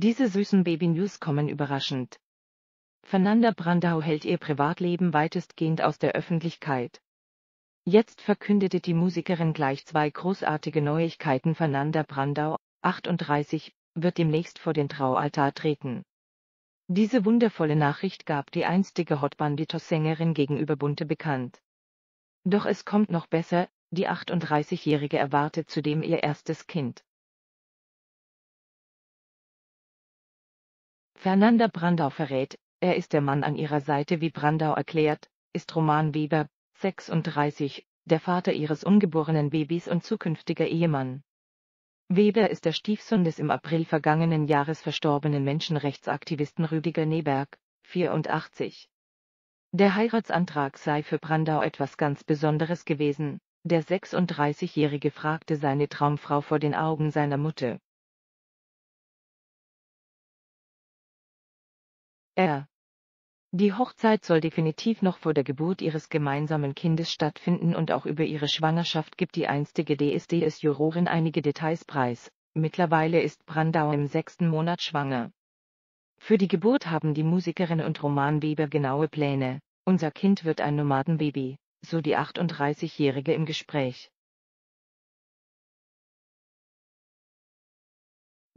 Diese süßen Baby-News kommen überraschend. Fernanda Brandau hält ihr Privatleben weitestgehend aus der Öffentlichkeit. Jetzt verkündete die Musikerin gleich zwei großartige Neuigkeiten. Fernanda Brandau, 38, wird demnächst vor den Traualtar treten. Diese wundervolle Nachricht gab die einstige Hot Banditos-Sängerin gegenüber Bunte bekannt. Doch es kommt noch besser, die 38-Jährige erwartet zudem ihr erstes Kind. Fernanda Brandau verrät, er ist der Mann an ihrer Seite wie Brandau erklärt, ist Roman Weber, 36, der Vater ihres ungeborenen Babys und zukünftiger Ehemann. Weber ist der Stiefsohn des im April vergangenen Jahres verstorbenen Menschenrechtsaktivisten Rüdiger Neberg, 84. Der Heiratsantrag sei für Brandau etwas ganz Besonderes gewesen, der 36-Jährige fragte seine Traumfrau vor den Augen seiner Mutter. Er. Die Hochzeit soll definitiv noch vor der Geburt ihres gemeinsamen Kindes stattfinden und auch über ihre Schwangerschaft gibt die einstige DSDS-Jurorin einige Details preis. Mittlerweile ist Brandau im sechsten Monat schwanger. Für die Geburt haben die Musikerin und Roman Weber genaue Pläne. Unser Kind wird ein Nomadenbaby, so die 38-Jährige im Gespräch.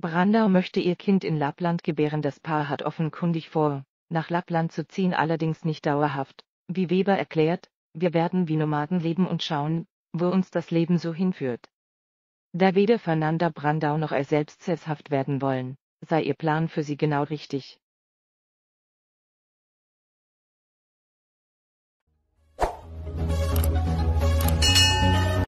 Brandau möchte ihr Kind in Lappland gebären. Das Paar hat offenkundig vor, nach Lappland zu ziehen allerdings nicht dauerhaft. Wie Weber erklärt, wir werden wie Nomaden leben und schauen, wo uns das Leben so hinführt. Da weder Fernanda Brandau noch er selbst sesshaft werden wollen, sei ihr Plan für sie genau richtig.